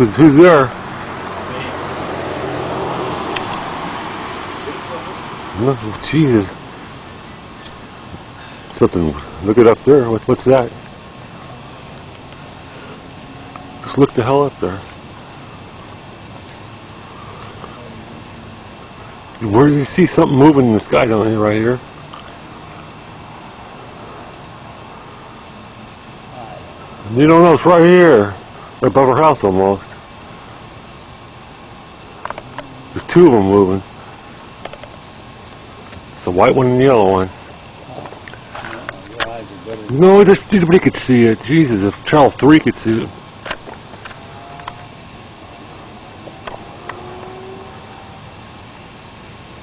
Who's, who's there? Oh, Jesus. Something. Look it up there. What, what's that? Just look the hell up there. Where do you see something moving in the sky down here, right here? You don't know, it's right here. Right above our house almost. There's two of them moving. It's a white one and a yellow one. No, just nobody could see it. Jesus, if Channel 3 could see it.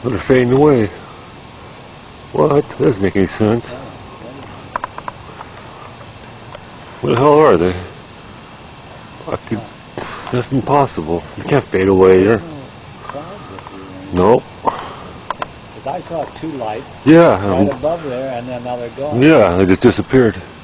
But they're fading away. What? That doesn't make any sense. What the hell are they? I could, that's impossible. You can't fade away there. Clouds up here. Nope. Because I saw two lights Yeah. right um, above there, and then now they're gone. yeah, they just disappeared. No,